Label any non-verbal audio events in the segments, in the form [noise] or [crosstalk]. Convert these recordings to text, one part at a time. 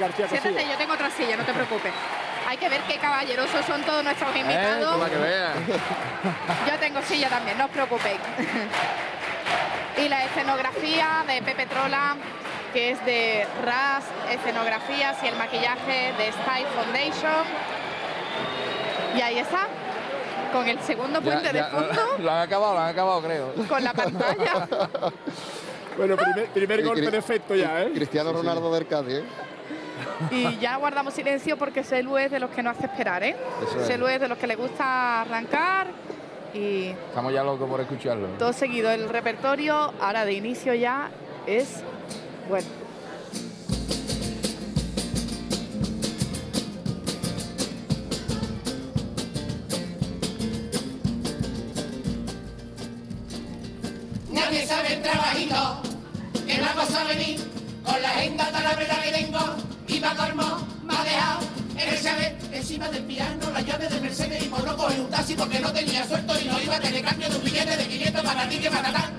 García Siéntate, yo tengo otra silla, no te preocupes. Hay que ver qué caballerosos son todos nuestros Eh, invitados. para que veas. [laughs] Yo tengo silla también, no os preocupéis. y la escenografía de Pepe Trola, que es de RAS Escenografías y el maquillaje de Style Foundation. Y ahí está, con el segundo puente Ya- de fondo, [laughs] Lo han acabado, lo han acabado, creo. con la pantalla. [laughs] Bueno, primer, primer golpe de efecto ya, ¿eh? Cristiano Ronaldo del Cádiz, ¿eh? [laughs] Y ya guardamos silencio porque Selu es de los que no hace esperar, ¿eh? Eso es. Selu es de los que le gusta arrancar y Estamos ya locos por escucharlo. todo seguido. El repertorio ahora de inicio ya es bueno. Nadie sabe el trabajito que me ha costado venir con la agenda tan apretada que tengo me ha dejado en el saber encima del piano la llave de Mercedes y por no coger un taxi porque no tenía suelto y no iba a tener cambio de un billete de 500 para ti que tal.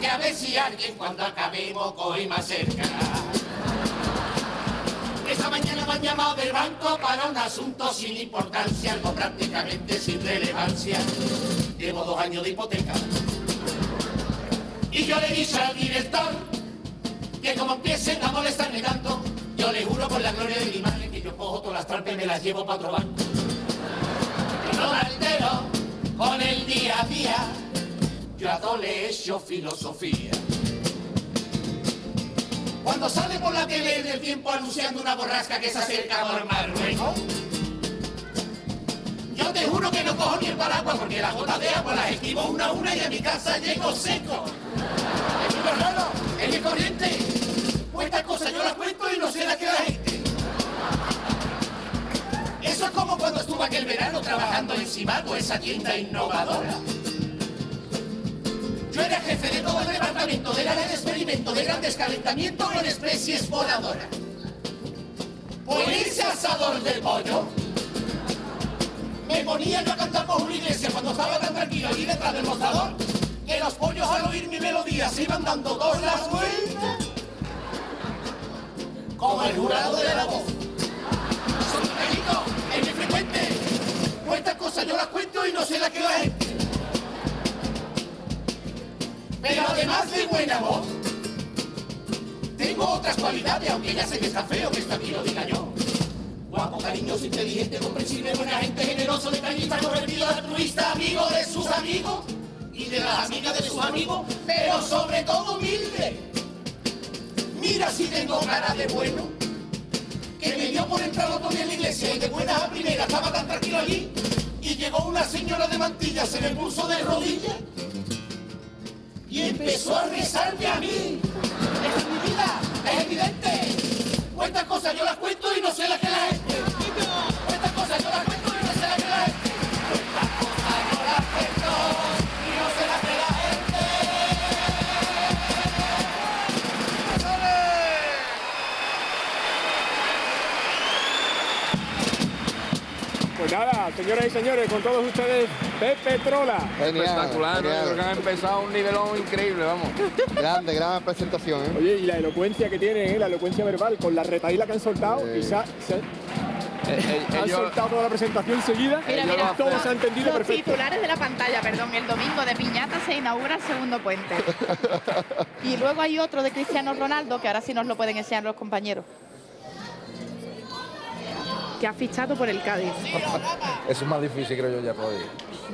Que a ver si alguien cuando acabemos coge más cerca. Esta mañana me han llamado del banco para un asunto sin importancia, algo prácticamente sin relevancia. Llevo dos años de hipoteca. Y yo le dije al director que como empiecen a molestarme tanto, yo le juro por la gloria de mi madre que yo cojo todas las trampas y me las llevo para otro banco. Yo no me altero con el día a día, yo a filosofía. Cuando sale por la tele del tiempo anunciando una borrasca que se acerca por Marruecos, yo te juro que no cojo ni el paraguas porque las gotas de agua las esquivo una a una y a mi casa llego seco. Es es mi corriente. Pues estas cosas yo las cuento que la gente. Eso es como cuando estuve aquel verano trabajando en Simago, esa tienda innovadora. Yo era jefe de todo el departamento del área de experimento de grandes calentamientos en especies voladoras. Por ese asador de pollo, me ponía yo a cantar por una iglesia cuando estaba tan tranquilo allí detrás del mostrador, que los pollos al oír mi melodía se iban dando dos las vueltas, como el jurado de la voz. Soy Miguelito, es mi frecuente, estas cosas yo las cuento y no sé las que la gente. Pero además de buena voz, tengo otras cualidades, aunque ya sé que está feo que esto aquí lo diga yo. Guapo, cariñoso, inteligente, comprensible, buena gente, generoso, detallista, convertido, altruista, amigo de sus amigos y de las amigas de sus amigos, pero sobre todo humilde. Mira si tengo cara de bueno, que me dio por entrar otro día en la iglesia y de buenas a primera estaba tan tranquilo allí y llegó una señora de mantillas en el pulso de rodillas y empezó a rezarme a mí. Es mi vida, es evidente. Cuántas cosas yo las cuento y no sé las que nada, señoras y señores, con todos ustedes, Pepe Trola. Genial, Espectacular, ¿no? Yo creo que han genial. empezado un nivelón increíble, vamos. [laughs] Grande, gran presentación, ¿eh? Oye, y la elocuencia que tienen, ¿eh? la elocuencia verbal, con la retaíla que han soltado, se, se ha- Eh, eh, han soltado toda la presentación seguida. Mira, mira, todo se ha entendido los perfecto. titulares de la pantalla, perdón, el domingo de Piñata se inaugura el segundo puente. [laughs] y luego hay otro de Cristiano Ronaldo, que ahora sí nos lo pueden enseñar los compañeros. Que ha fichado por el Cádiz. [laughs] Eso es más difícil, creo yo, ya por hoy.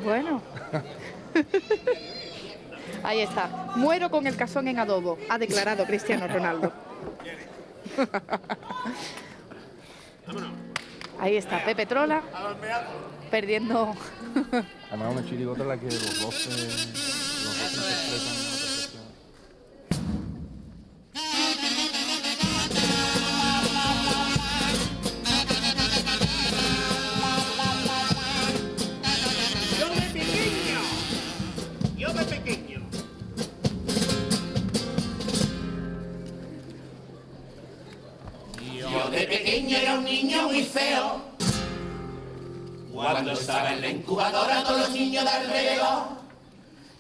Bueno. [laughs] Ahí está. Muero con el cazón en adobo, ha declarado Cristiano Ronaldo. [laughs] Ahí está, Pepe Trola perdiendo. Además, una chirigota la que los dos se, los dos se Cuando estaba en la incubadora todos los niños de alrededor,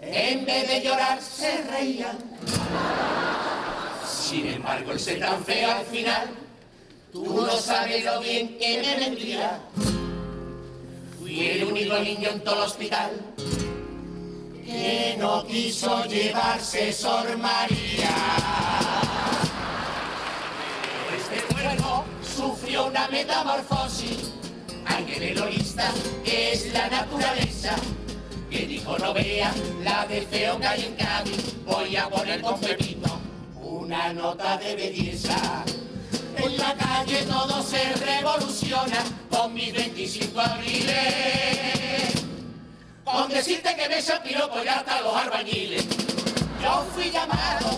en vez de llorar se reían. Sin embargo, el ser tan feo al final Tú no sabes lo bien que me vendría. Fui el único niño en todo el hospital que no quiso llevarse Sor María. Este cuerpo sufrió una metamorfosis. Hay que ver lo lista que es la naturaleza. Que dijo no vea la de feo que en Cádiz. Voy a poner con Pepito una nota de belleza. En la calle todo se revoluciona con mis 25 abriles. Con decirte que echa piropo ya hasta los albañiles. Yo fui llamado,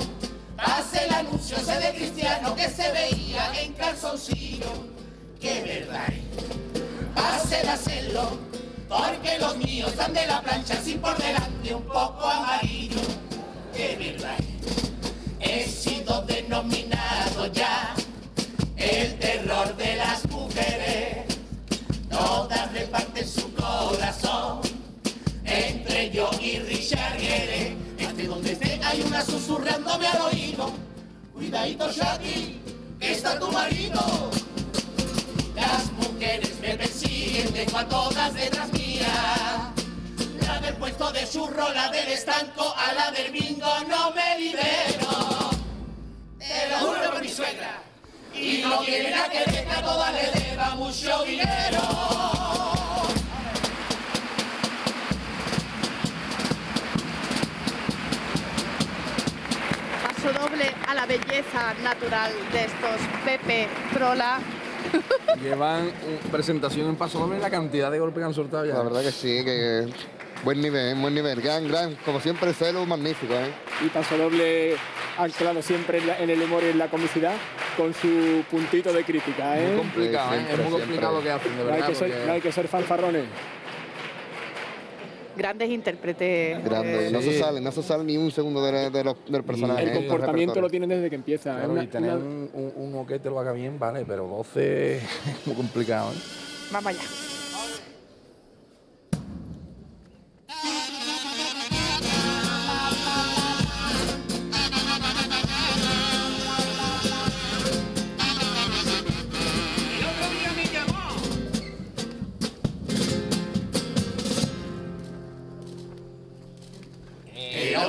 hace el anuncio ese de cristiano que se veía en calzoncillo. Que verdad de hacerlo, porque los míos están de la plancha sin por delante un poco amarillo. Que verdad he sido denominado ya el terror de las mujeres. Todas reparten su corazón entre yo y Richard Gere. Esté donde esté, hay una susurrándome al oído. Cuidadito, Shaggy, que está tu marido. Las mujeres me persiguen, dejo a todas detrás mía. La del puesto de churro, la del estanco, a la del bingo no me libero. Te lo juro por mi suegra. Y no quieren a que deja toda le deba mucho dinero. Paso doble a la belleza natural de estos Pepe Prola. Llevan uh, presentación en paso doble la cantidad de golpes que han soltado ya. La verdad que sí, que buen nivel, buen nivel. Gran, gran, como siempre, celo magnífico, ¿eh? Y paso doble anclado siempre en, la- en el humor y en la comicidad con su puntito de crítica. ¿eh? Muy complicado, Sí, ¿eh? es muy complicado lo que hacen, de No hay, verdad. que ser, porque- no hay que ser fanfarrones. Grandes intérpretes. Grande. eh, No se sale, no se sale ni un segundo de, de los- del personaje. El comportamiento lo tienen desde que empieza. Claro, una- y tener una- un, un- que te lo haga bien, vale, pero 12 es muy complicado. ¿eh? Vamos allá.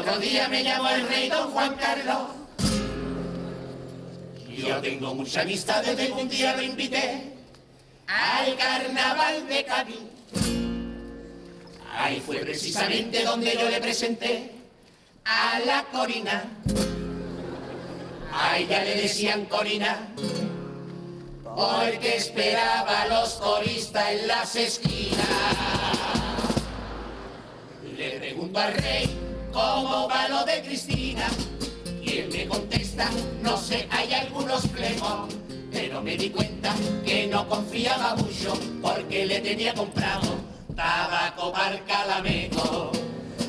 Otro día me llamó el rey don Juan Carlos. Yo tengo mucha amistad desde que un día lo invité al carnaval de Cádiz. Ahí fue precisamente donde yo le presenté a la Corina. A ella le decían Corina porque esperaba a los coristas en las esquinas. Le pregunto al rey cómo va lo de Cristina y él me contesta, no sé, hay algunos plegos, pero me di cuenta que no confiaba mucho porque le tenía comprado tabaco para el calameco.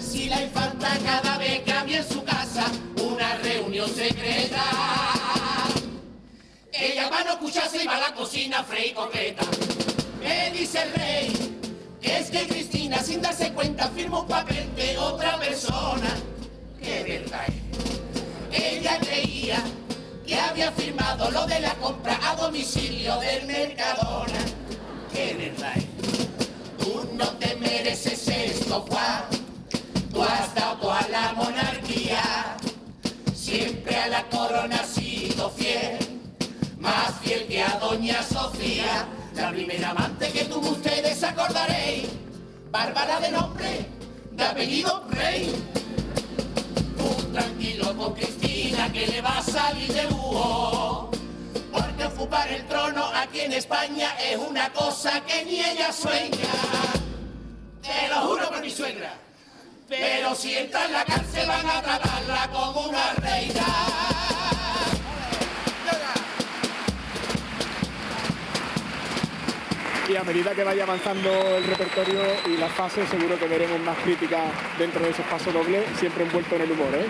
Si la infanta cada vez que había en su casa una reunión secreta, ella va a no escucharse y va a la cocina a freír coqueta. Me dice el rey, es que Cristina sin darse cuenta firma un papel de otra persona. Qué verdad. Ella creía que había firmado lo de la compra a domicilio del Mercadona. Qué verdad. Tú no te mereces esto, Juan. Tú has dado toda la monarquía. Siempre a la corona has sido fiel más fiel que a Doña Sofía, la primera amante que tuvo ustedes acordaréis, Bárbara de nombre, de apellido Rey. Tú tranquilo con Cristina que le va a salir de lujo, porque ocupar el trono aquí en España es una cosa que ni ella sueña. Te lo juro por mi suegra. Pero si entra en la cárcel van a tratarla como una reina. Y a medida que vaya avanzando el repertorio y las fases, seguro que veremos más críticas dentro de esos pasos dobles, siempre envuelto en el humor. ¿eh?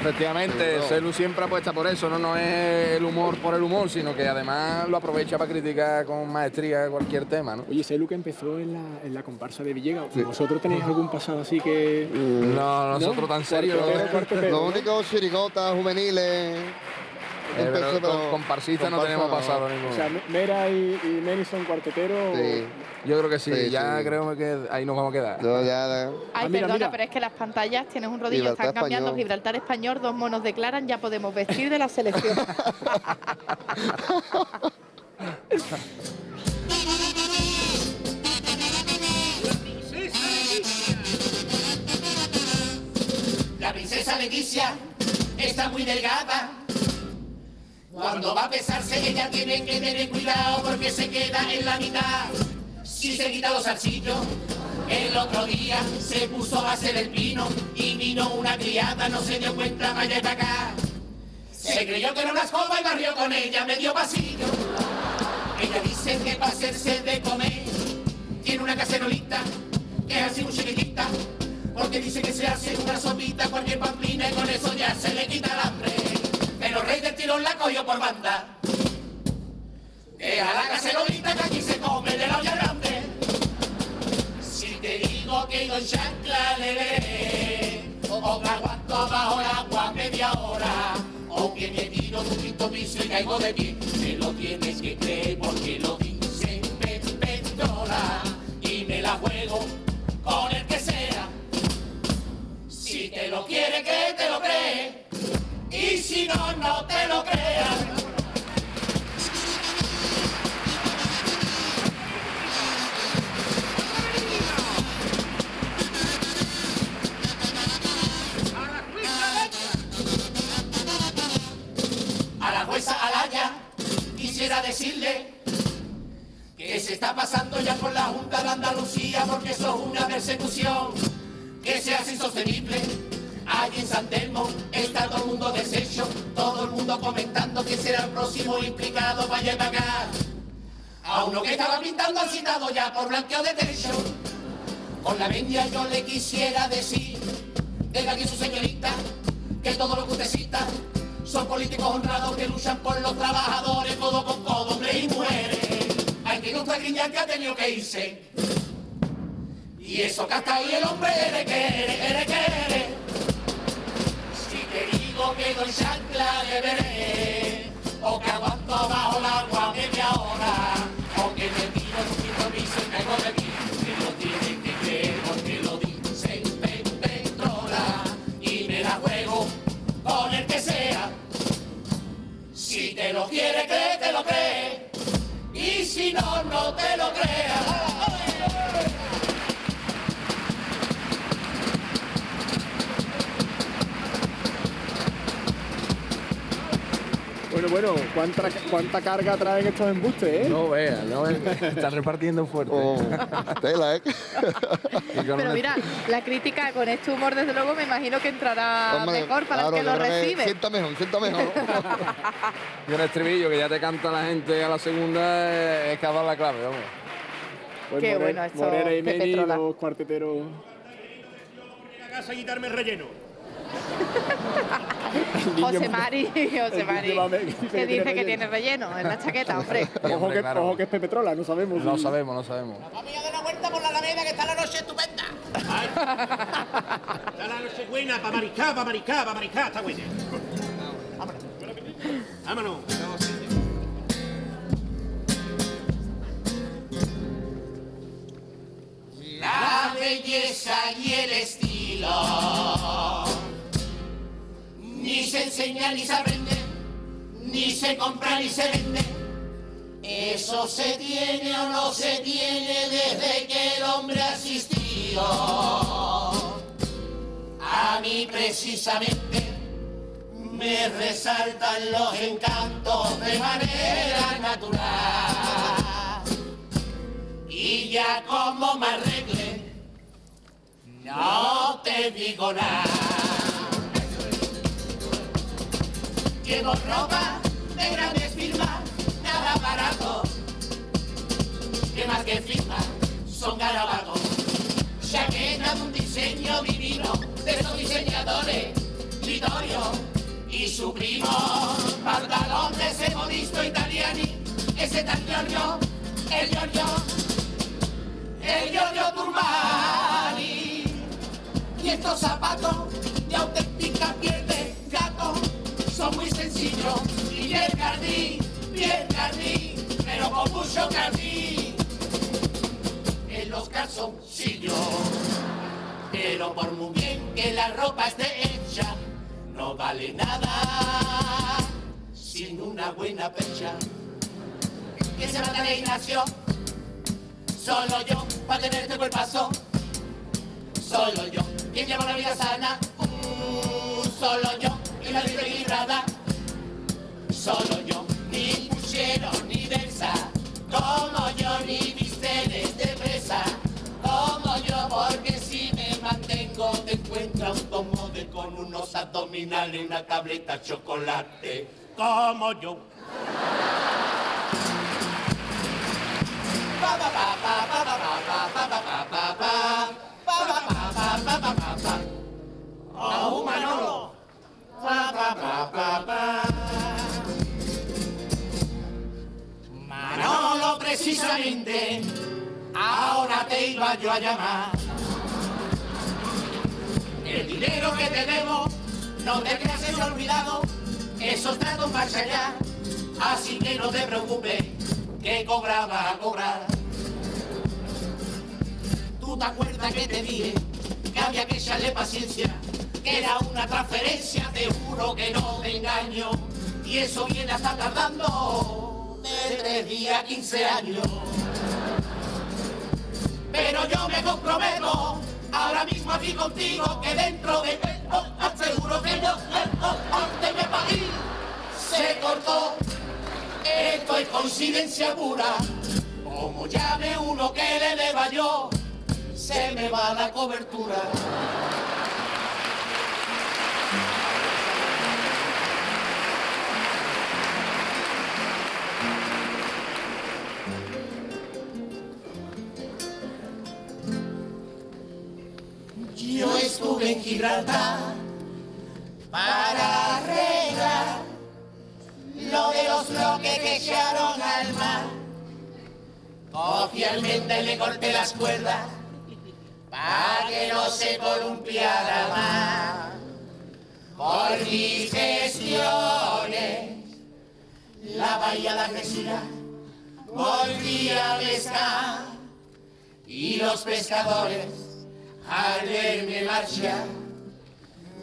Efectivamente. Celu siempre apuesta por eso, ¿no? no es el humor por el humor, sino que además lo aprovecha para criticar con maestría cualquier tema, ¿no? Oye, Selu que empezó en la, en la comparsa de Villegas. ¿Vosotros tenéis algún pasado así que...? No, nosotros tan serios. Cuarto cuarto chirigotas juveniles. Eh, con comparsista no tenemos no. pasado ninguno. O sea, Mera y, y Menison cuartetero. Sí. Yo creo que sí, Sí, ya sí. creo que ahí nos vamos a quedar. Yo ya, ya- Ay, Ah, mira, perdona, mira. pero es que las pantallas tienes un rodillo, Gibraltar están cambiando. español. Gibraltar español, dos monos declaran, ya podemos vestir de la selección. La princesa Leticia está muy delgada. Cuando va a pesarse ella tiene que tener cuidado porque se queda en la mitad. Si se quita los arcillos, el otro día se puso a hacer el pino y vino una criada, no se dio cuenta, vaya para acá. Se creyó que era una escoba y barrió con ella medio pasillo. Ella dice que para hacerse de comer tiene una cacerolita que es así muy chiquitita. Porque dice que se hace una sopita, cualquier pamplina y con eso ya se le quita el hambre. Pero Rey del Tirón la cogió por banda. Deja la cacerolita que aquí se come de la olla grande. Si te digo que yo en chancla le o que aguanto bajo el agua media hora, o que me tiro un quinto piso y caigo de pie, te lo tienes que creer porque lo si no, no te lo creas. A la jueza Alaya quisiera decirle que se está pasando ya por la Junta de Andalucía porque eso es una persecución que se hace insostenible. Allí en San Telmo está todo el mundo deshecho, todo el mundo comentando que será el próximo implicado para acá. A uno que estaba pintando han citado ya por blanqueo de techo. Con la venia yo le quisiera decir, desde aquí su señorita, que todo lo que usted cita son políticos honrados que luchan por los trabajadores, codo con codo, hombres y mujeres. Hay que otra griña que ha tenido que irse. Y eso que hasta ahí el hombre eres que eres, eres. No, te lo creas. ¿Cuánta, cuánta carga traen estos embustes, eh? No veas, no veas. Están repartiendo fuerte. Oh, tela, ¿eh? [laughs] Pero mira, la crítica con este humor, desde luego, me imagino que entrará Hombre, mejor para claro, el que lo recibe. Sienta mejor, sienta mejor. [laughs] y un estribillo que ya te canta la gente a la segunda eh, es ha dado la clave, vamos. Pues Qué More- bueno esto, Morera y Meni, dos cuarteteros. a casa relleno. José Mari, José Mari, que dice que tiene relleno en la chaqueta, hombre. Ojo que, claro. ojo que es Pepe Trola, no sabemos. No sabemos, no sabemos. Vamos a dar una vuelta por la Alameda que está la noche estupenda. Está la noche buena para mariscar, para mariscar, para mariscar, está buena. Vámonos. La enseña ni se aprende, ni se compra ni se vende. Eso se tiene o no se tiene desde que el hombre ha existido. A mí precisamente me resaltan los encantos de manera natural. Y ya como me arregle, no te digo nada. Llevo ropa de grandes firmas, nada barato. Que más que firma, son garabatos. Chaqueta de un diseño divino, de esos diseñadores, Vittorio y su primo. Pantalón ese modisto italiani, ese tal Giorgio, el Giorgio, el Giorgio Turmani. Y estos zapatos de sitio y del jardín, bien jardín, pero con mucho jardín en los calzoncillos. Pero por muy bien que la ropa esté hecha, no vale nada sin una buena pecha. Que se mata de Ignacio, solo yo para tener este cuerpazo, solo yo quien lleva la vida sana, uh, solo yo y la libre librada solo yo, ni puchero ni versa, como yo ni bisteles de presa, como yo porque si me mantengo te encuentra un tomo de con unos abdominales y una tableta chocolate, como yo. A llamar. El dinero que te debo, no te creas que olvidado, eso está en marcha ya. Así que no te preocupes, que cobraba a cobrar. ¿Tú te acuerdas que te dije que había que echarle paciencia? Que era una transferencia, te juro que no te engaño. Y eso viene hasta tardando de tres días a 15 años. Pero yo me comprometo ahora mismo aquí contigo que dentro de oh, oh, seguro que yo antes me pagué se cortó. Esto es coincidencia pura. Como llame uno que le deba yo, se me va la cobertura. Estuve en Gibraltar para arreglar lo de los bloques que echaron al mar. Cogí al mente y le corté las cuerdas para que no se columpiara más. Por mis gestiones, la bahía de Algeciras volví a pescar y los pescadores al verme marchar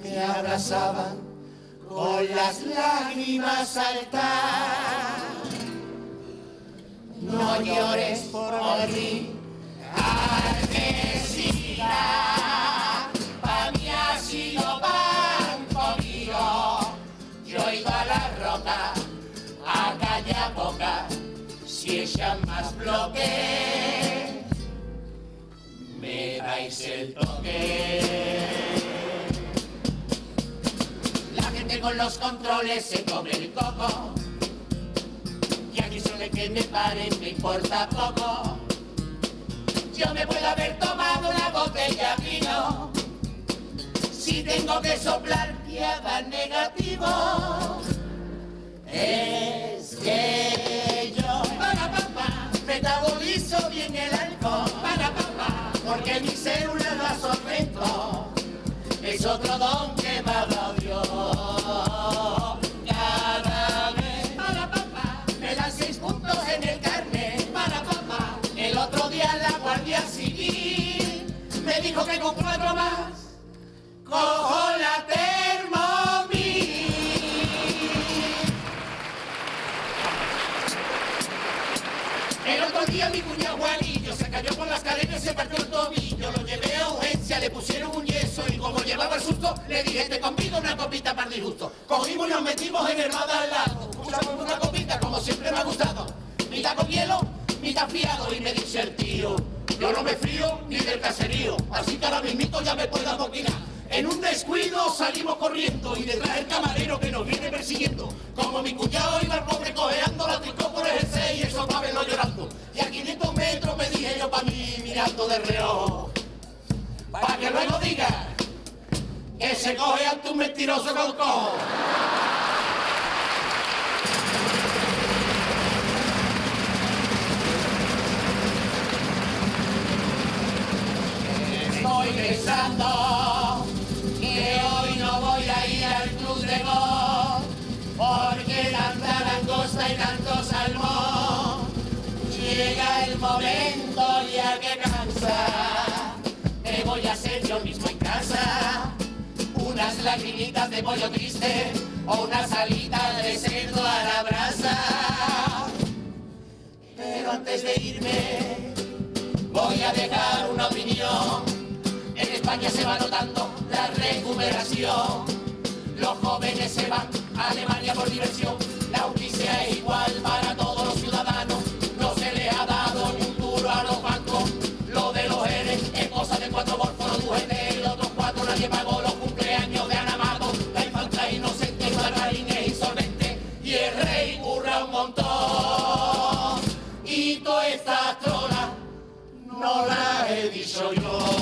me abrazaban con las lágrimas saltar. No llores por mí, Algeciras, pa' mí ha sido banco mío. Yo iba a la roca, a callar boca, si echan más bloques, me dais el toque. La gente con los controles se come el coco. Y a mí eso de que me paren me importa poco. Yo me puedo haber tomado una botella vino. Si tengo que soplar piada negativo. Es que yo para papá metabolizo bien el alcohol para porque mi célula la solvento es otro don que me ha dado Dios. Cada vez para papá me dan seis puntos en el carnet para papá. El otro día la Guardia Civil me dijo que con cuatro más se partió el tobillo. Lo llevé a urgencia, le pusieron un yeso y como llevaba el susto, le dije, te convido una copita para disgusto. Cogimos y nos metimos en el lado. Pusimos una copita como siempre me ha gustado. Mitad con hielo, mitad fiado. Y me dice el tío, yo no me frío ni del caserío. Así que ahora mismito ya me puedo amoquinar. En un descuido salimos corriendo y detrás el camarero que nos viene persiguiendo. Como mi cuñado iba al pobre cojeando, la tricó por el y eso para verlo llorando. Y a 500 metros me dije yo para mí mirando de reojo. Para que luego diga que se coge ante un mentiroso con cojo. Estoy pensando que hoy no voy a ir al club de Unas lagrimitas de pollo triste o una salita de cerdo a la brasa. Pero antes de irme, voy a dejar una opinión. En España se va notando la recuperación. Los jóvenes se van a Alemania por diversión. La justicia es igual para todos los ciudadanos. No se les ha dado ni un duro a los bancos. Lo de los ERE es cosa de cuatro por gente. Los otros cuatro nadie pagó los todas estas trolas